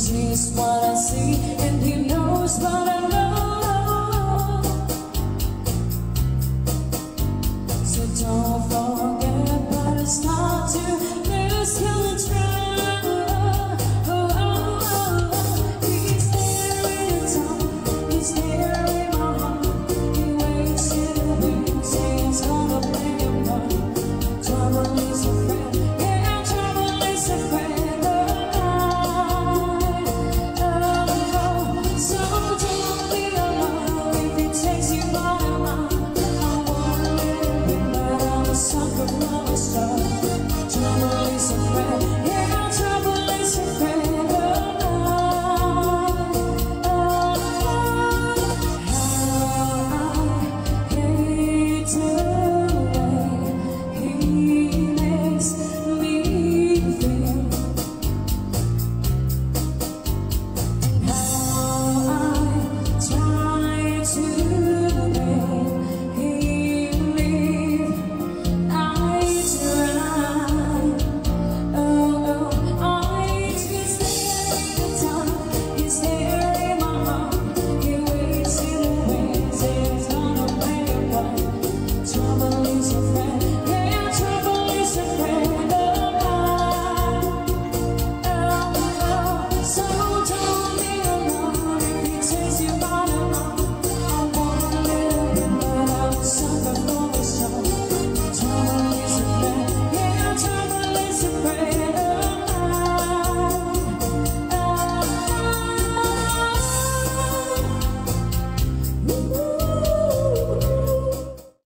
sees what I see and he knows what I know. So don't fall.